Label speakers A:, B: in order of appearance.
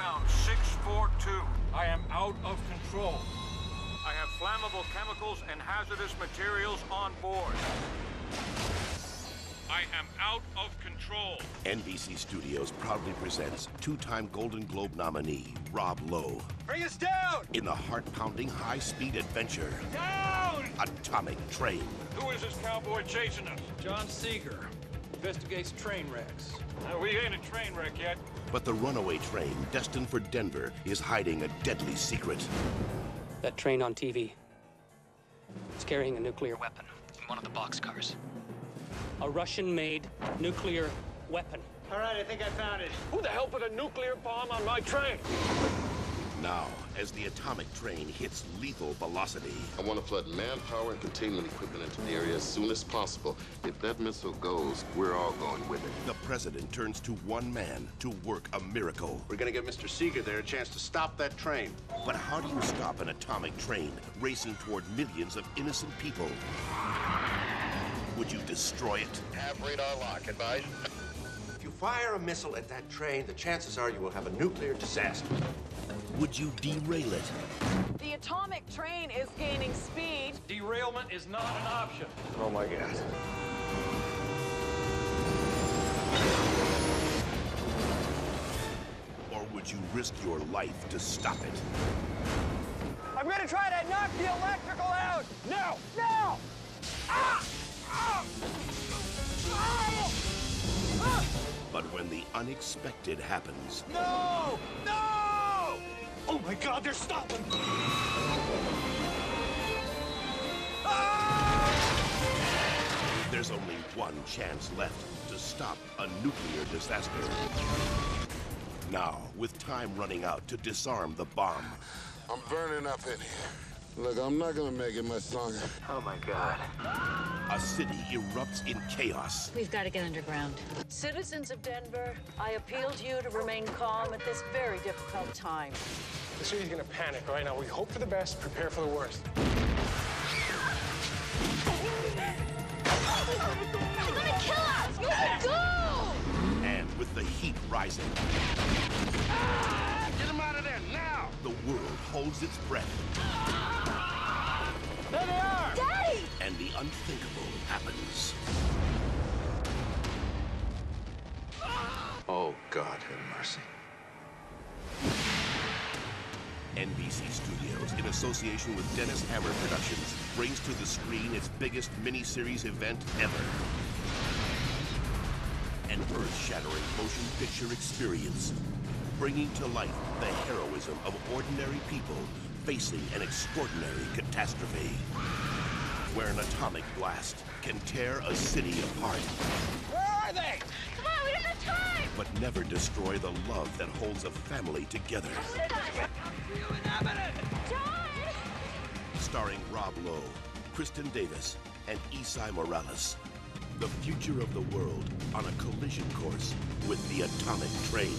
A: Eastbound 642. I am out of control. I have flammable chemicals and hazardous materials on board. I am out of control.
B: NBC Studios proudly presents two-time Golden Globe nominee Rob Lowe
A: Bring us down!
B: in the heart-pounding high-speed adventure
A: Down!
B: Atomic Train.
A: Who is this cowboy chasing us?
C: John Seeger investigates train wrecks.
A: We ain't a train wreck yet.
B: But the runaway train destined for Denver is hiding a deadly secret.
D: That train on TV. It's carrying a nuclear weapon in one of the boxcars. A Russian made nuclear weapon.
A: All right, I think I found it. Who the hell put a nuclear bomb on my train?
B: Now, as the atomic train hits lethal velocity,
E: I want to flood manpower and containment equipment into the area as soon as possible. If that missile goes, we're all going with it.
B: the president turns to one man to work a miracle.
F: We're gonna give Mr. Seeger there a chance to stop that train.
B: But how do you stop an atomic train racing toward millions of innocent people? Would you destroy it?
E: Have radar lock, advise.
F: If you fire a missile at that train, the chances are you will have a nuclear disaster.
B: Would you derail it?
G: The atomic train is gaining speed.
C: Derailment is not an option.
A: Oh my God.
B: Or would you risk your life to stop it?
A: I'm gonna try to knock the electrical out! Now! Now! Ah! Ah! Ah!
B: But when the unexpected happens,
A: No! No! Oh my God, they're stopping! Ah!
B: there's only one chance left to stop a nuclear disaster. Now, with time running out to disarm the bomb,
E: I'm burning up in here. Look, I'm not gonna make it much longer.
A: Oh my God.
B: a city erupts in chaos.
H: We've got to get underground.
G: Citizens of Denver, I appeal to you to remain calm at this very difficult time.
I: The city's gonna panic right now. We hope for the best, prepare for the worst.
H: They're gonna kill us! You can go!
B: And with the heat rising,
E: Get him out of there now!
B: the world holds its breath,
A: There they are!
H: Daddy!
B: and the unthinkable happens.
F: Oh, God, have mercy.
B: NBC Studios, in association with Dennis Hammer Productions, brings to the screen its biggest miniseries event ever. An earth-shattering motion picture experience, bringing to life the heroism of ordinary people facing an extraordinary catastrophe. Where an atomic blast can tear a city apart,
A: Where are they?
B: But never destroy the love that holds a family together. Starring Rob Lowe, Kristin Davis, and Esai Morales. The future of the world on a collision course with the atomic train.